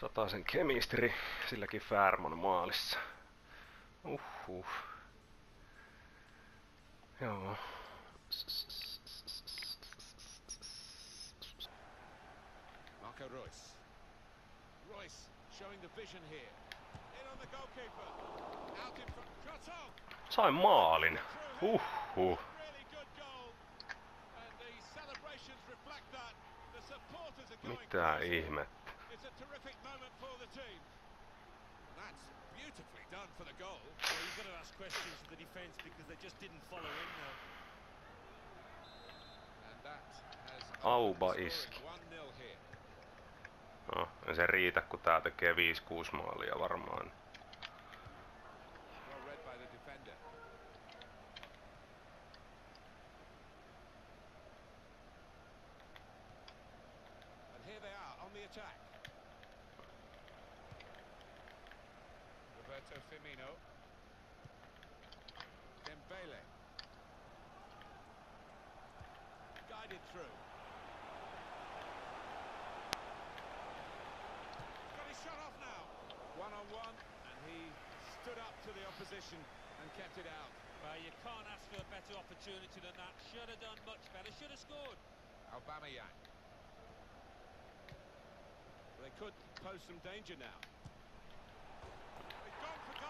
Sataisen kemistri, silläkin Färmon maalissa. Uhuh. Joo. Marco Royce. Royce showing the vision here. In on the goalkeeper. Out in front. Croton. Sain maalin. Uhuh. Really good team. That's beautifully done for the goal. Well, you've got to ask questions to the defence because they just didn't follow in there. And that has Auba iski. score at 1-0 here. No, ei se riitä, kun tää tekee 5-6 maalia varmaan. Well Roberto Firmino. Dembele. Guided through. Got his shot off now. One on one, and he stood up to the opposition and kept it out. Well, you can't ask for a better opportunity than that. Should have done much better. Should have scored. Aubameyang. They could pose some danger now.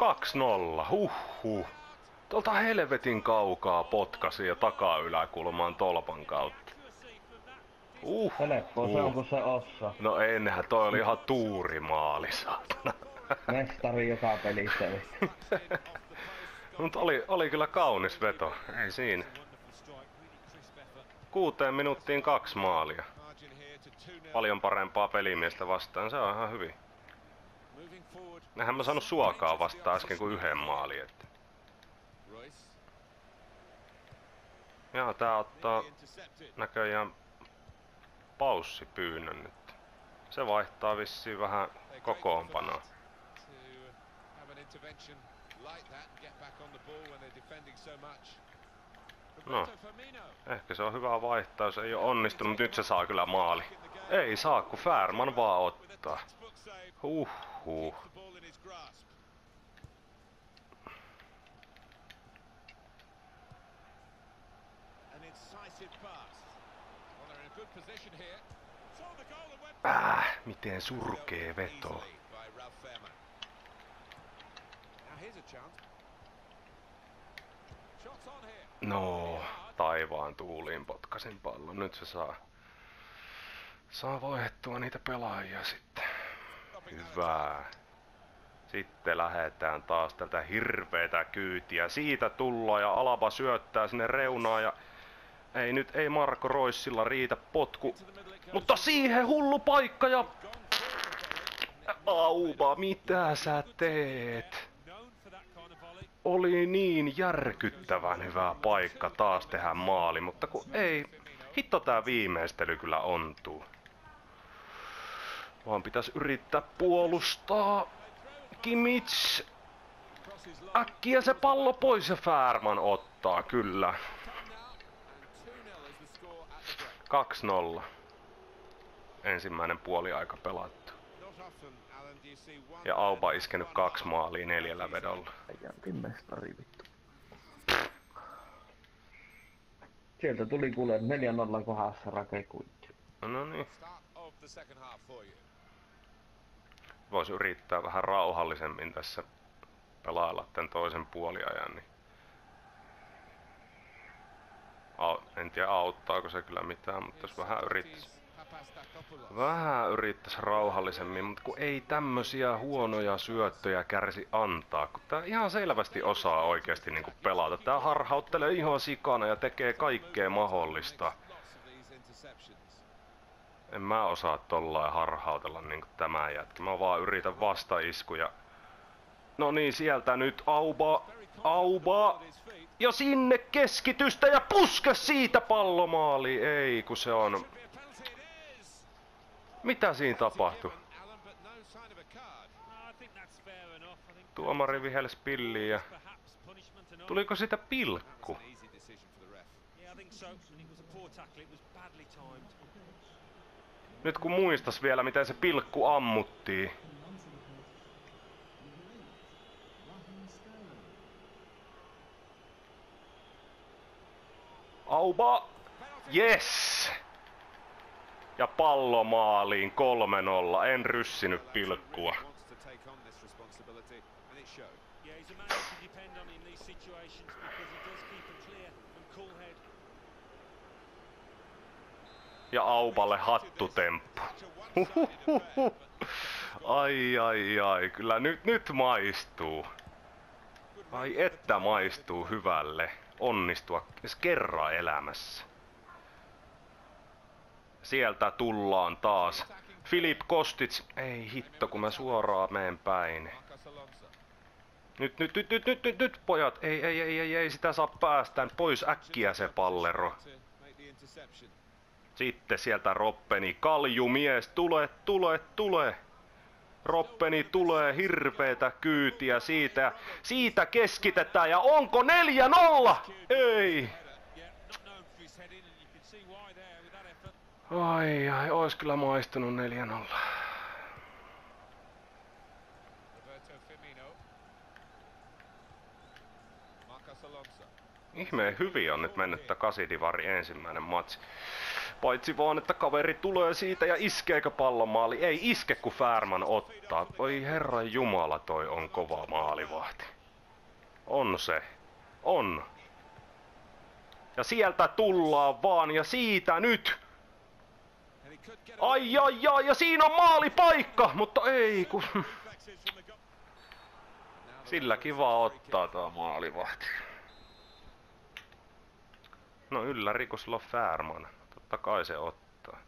2-0, huhhuh. Tuolta helvetin kaukaa potkasi ja takaa yläkulmaan tolpan kautta. Uh, Helppoa se on, kun se osaa. No ennenhän toi oli ihan tuurimaali, saatana. Mestari joka pelissä. Mutta oli, oli kyllä kaunis veto, ei siinä. Kuuteen minuuttiin kaksi maalia. Margin here to 2-0. Paljon parempaa pelimiestä vastaan, se on ihan hyvin. Nähän mä saanut suokaa vastaan äsken kuin yhden maalin. Että. Jaa, tää ottaa näköjään paussipyynnön nyt. Se vaihtaa vissiin vähän kokoonpanoa. No. Ehkä se on hyvä vaihtaa, jos ei ole onnistunut, nyt se saa kyllä maali. Ei saa, kun Färman vaan ottaa. Huhhuh. Keeps the ball in his grasp. An incisive pass. Well, they're in a good position here. Saw the goal and went Äh, miten surkee veto. No, taivaan tuuliin potkasin pallon. Nyt se saa, saa voihettua niitä pelaajia sitten. Hyvä. Sitten lähetään taas tältä hirveetä kyytiä. Siitä tullaan ja Alaba syöttää sinne reunaan ja ei nyt ei Marko Roissilla riitä potku. Mutta siihen hullu paikka ja. Auba, mitä sä teet? Oli niin järkyttävän hyvä paikka taas tehdä maali, mutta kun ei, hitto tää viimeistely kyllä ontuu. Vaan pitäisi yrittää puolustaa. Kimits, äkkiä se pallo pois ja Färman ottaa, kyllä. Time now. And 2-0 is the score at the break. 2-0. Ensimmäinen puoli aika pelattu. Ja Auba iskenyt kaksi maalia neljällä vedolla. Jätin mestari vittu. Sieltä tuli kuule 4-0 kohdassa Rake Kuitti. No niin. Voisi yrittää vähän rauhallisemmin tässä pelailla tämän toisen puoliajan, niin en tiedä auttaako se kyllä mitään, mutta jos vähän yrittäisi vähän yrittäisi rauhallisemmin, mutta kun ei tämmösiä huonoja syöttöjä kärsi antaa, kun tää ihan selvästi osaa oikeasti niinku pelata. Tää harhauttelee ihan sikana ja tekee kaikkea mahdollista. En mä osaa tollain harhautella niinku tämä jätkä. Mä vaan yritän vastaiskuja. No niin, sieltä nyt Auba, Auba. Ja sinne keskitystä ja puske siitä pallomaali. Ei, kun se on... Mitä siinä tapahtui? Tuomari vihelsi pilliin ja... Tuliko sitä pilkku? Nyt kun muistas vielä, miten se pilkku ammuttiin. Auba! Yes! Ja pallo maaliin 3-0. En ryssinyt pilkkua. Yeah, he's a man depend on in these situations because he does keep clear and cool head. Ja Auballe hattutemppu. Ai ai ai, kyllä nyt, nyt maistuu. Ai että maistuu hyvälle onnistua edes kerran elämässä. Sieltä tullaan taas. Filip Kostits, ei hitto kun mä suoraan meen päin. Nyt, nyt, nyt, nyt, nyt, nyt, nyt pojat, ei, ei, ei, ei, ei sitä saa päästään pois äkkiä se pallero. To make the interception. Sitten sieltä Roppeni, kaljumies, tule, tule, tule. Roppeni tulee hirveetä kyytiä siitä. Siitä keskitetään ja onko 4-0? Ei. Ai ai, ois kyllä maistunut 4-0. Roberto Firmino. Marcos Alonso. Ihmeen hyvin on nyt mennyt tää Kasidivari ensimmäinen matsi. Paitsi vaan, että kaveri tulee siitä ja iskeekö pallon maali? Ei iske, kun Färman ottaa. Oi herran jumala, toi on kova maalivahti. On se. On. Ja sieltä tullaan vaan ja siitä nyt. Ai ai ai ja siinä on maalipaikka, mutta ei kun... Sillä kiva ottaa tää maalivahti. No yllä Rikoslav Färman. Totta kai se ottaa.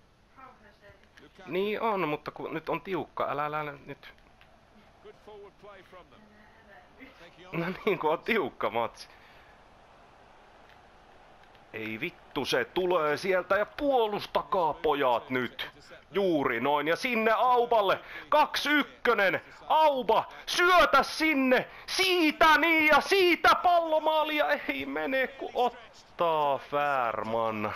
Niin on, mutta kun nyt on tiukka, älä, älä nyt. No niin, kun on tiukka matsi. Ei vittu, se tulee sieltä ja puolustakaa pojat nyt. Juuri noin ja sinne Auballe. Kaksi ykkönen. Auba, syötä sinne. Siitä niin ja siitä pallomaalia ei mene kun ottaa Färman.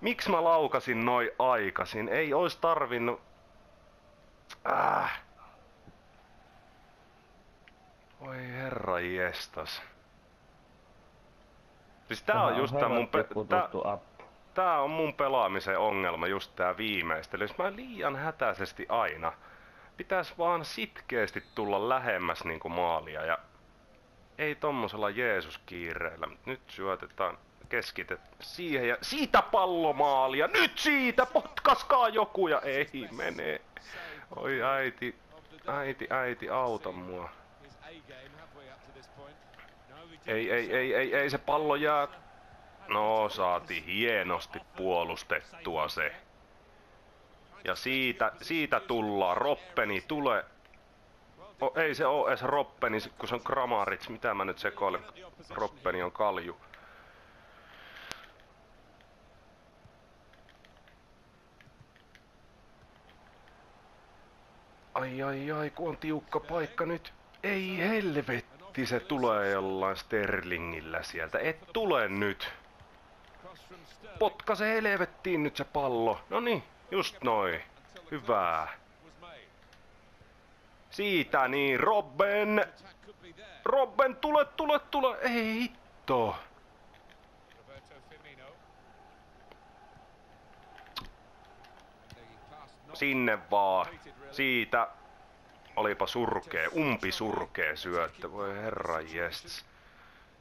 Miksi mä laukasin noin aikaisin? Ei ois tarvinnut... Äh. Oi herra jestas. Siis tää on just tää mun, pe- tää, tää on mun pelaamisen ongelma, just tää viimeistely. Jos mä liian hätäisesti aina, pitäis vaan sitkeesti tulla lähemmäs niinku maalia ja ei tommosella Jeesus kiireellä. Nyt syötetään keskitet siihen ja siitä pallomaalia. Nyt siitä potkaskaa joku ja ei mene. Oi äiti, äiti, äiti, auta mua. Ei, ei, ei, ei, ei se pallo jää. No, saati hienosti puolustettua se. Ja siitä, siitä tullaan. Roppeni tulee. O, ei se oo edes Roppeni, kun se on Kramarits. Mitä mä nyt sekoilen? Roppeni on kalju. Ai ai ai, kun on tiukka paikka nyt. Ei helvetti, se tulee jollain Sterlingillä sieltä. Et tule nyt. Potka se helvettiin nyt se pallo. No niin, just noin. Hyvää. Siitä niin, Robben! Robben, tule, tule, tule! Ei hitto! Sinne vaan. Siitä. Olipa surkee, umpi surkee syöttö. Voi herra jests.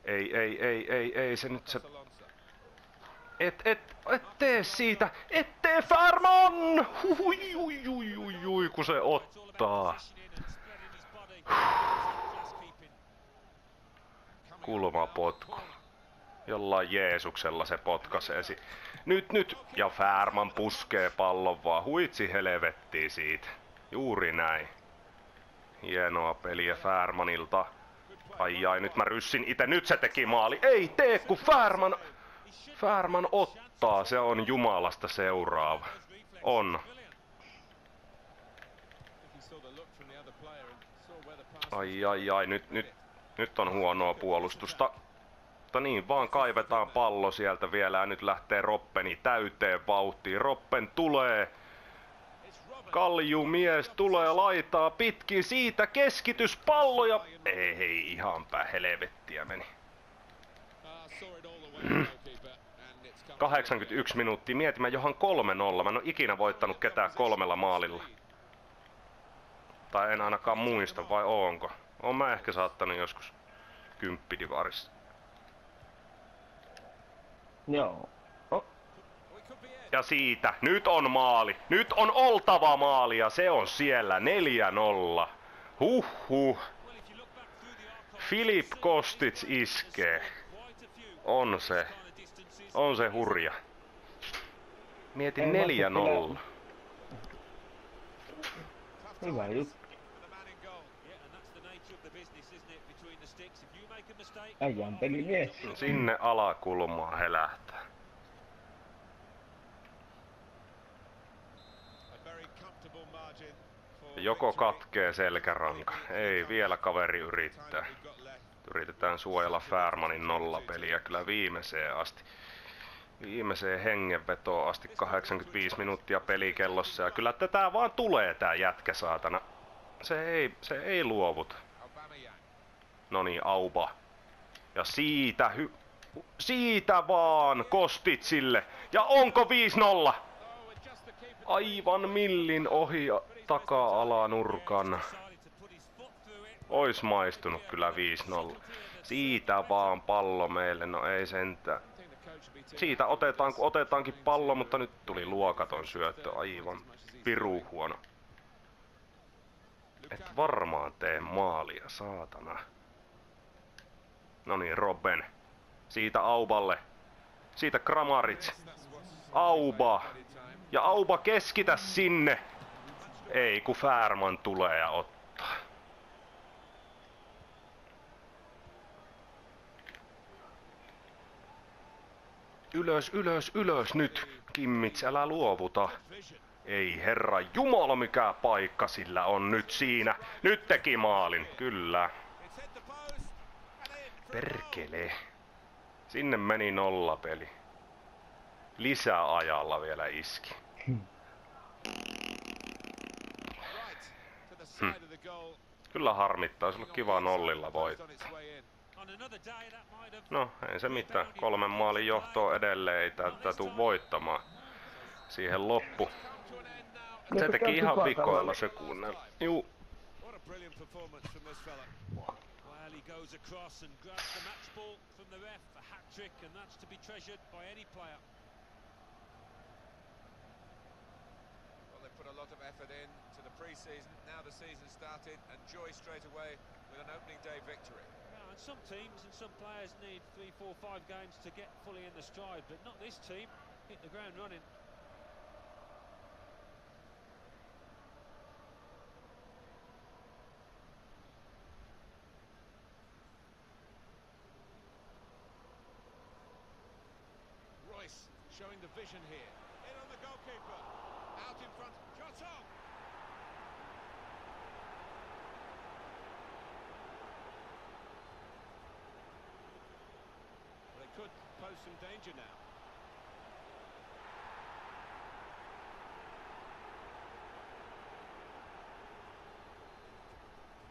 Ei, ei, ei, ei, ei se nyt se... Et, et, et tee siitä! Et tee Färman! Hui, hui, hui, hui, hui, kun se ottaa. Kulmapotku. Jollain Jeesuksella se potkaisee si- Nyt, nyt! Ja Färman puskee pallon vaan. Huitsi helvettiin siitä. Juuri näin. Hienoa peliä Färmanilta. Ai ai, nyt mä ryssin itse. Nyt se teki maali. Ei tee, kun Färman... Färman ottaa. Se on Jumalasta seuraava. On. Ai ai ai, nyt, nyt, nyt on huonoa puolustusta. Mutta niin, vaan kaivetaan pallo sieltä vielä ja nyt lähtee Roppeni täyteen vauhtiin. Roppen tulee, It's Robin. Kalju mies tulee laitaa pitkin siitä keskityspallo ja... Ei hei, ihan päin helvettiä meni. Uh, saw it all the way, the goalkeeper, and it's come 81 minuuttia, mietimme johan 3-0. Mä en oo ikinä voittanut ketään kolmella maalilla. Tai en ainakaan muista, vai onko? Oon mä ehkä saattanut joskus kymppidivarissa. Joo. Oh, We could be in. Ja siitä, nyt on maali. Nyt on oltava maali ja se on siellä 4-0. Huhhuh. Filip Kostic iskee. On se. On se hurja. Mietin Ei 4-0. hyvä juttu. For the man in goal. Yeah, and that's the nature of the business, isn't it? Between the sticks. If you make a mistake, Äijä on pelimies. Sinne alakulmaan helähtää. A very comfortable margin for Joko katkee selkäranka. Ei, vielä kaveri yrittää. Yritetään suojella Färmanin nollapeliä kyllä viimeiseen asti. Viimeiseen hengenvetoon asti 85 minuuttia pelikellossa ja kyllä tätä vaan tulee tää jätkä saatana. Se ei, se ei luovuta. Aubameyang. No niin, Auba. Ja siitä hy... Siitä vaan Kostitsille. Ja onko 5-0? Oh, and just the keeper. Aivan millin ohi taka-alanurkan. Ois maistunut kyllä 5-0. Siitä vaan pallo meille, no ei sentään. Siitä otetaan, kun otetaankin pallo, mutta nyt tuli luokaton syöttö, aivan piru huono. Et varmaan tee maalia, saatana. No niin, Robben. Siitä Auballe. Siitä Kramaric. Auba. Ja Auba keskitä sinne. Ei, kun Färman tulee ja ottaa. Ylös, ylös, ylös nyt. Kimmits, älä luovuta. Ei herra Jumala mikä paikka sillä on nyt siinä. Nyt teki maalin, kyllä. Perkele. Sinne meni nollapeli. Lisäajalla vielä iski. The goal. Kyllä harmittaa, olisi ollut kiva nollilla voittaa. No, ei se mitään. Kolmen maalin johtoa edelleen ei tätä tuu voittamaan. Siihen loppu. Se se teki ihan vikoilla tavalla. sekunnilla. Juu. What a brilliant performance from this fella. Well, he goes across and grabs the match ball from the ref, a hat trick, and that's to be treasured by any player. Lot of effort in to the pre-season. Now the season started, and joy straight away with an opening day victory. Yeah, and some teams and some players need three, four, five games to get fully in the stride, but not this team. Hit the ground running. Royce showing the vision here. In on the goalkeeper. Out in front. Jota. They could pose some danger now.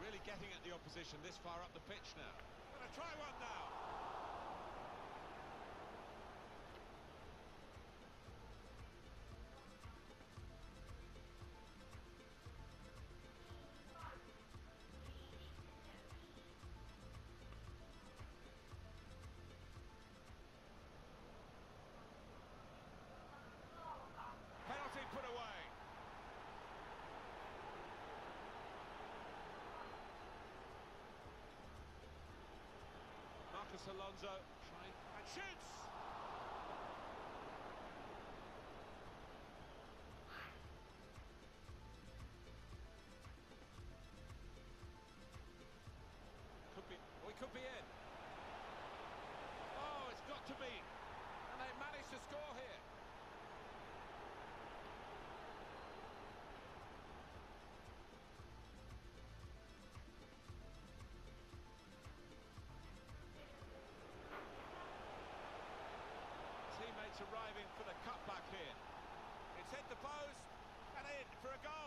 Really getting at the opposition this far up the pitch now. Gonna try one now. Marcus Alonso trying and shoots. Could be. We could be in. Oh, it's got to be. And they managed to score here. post and in for a goal.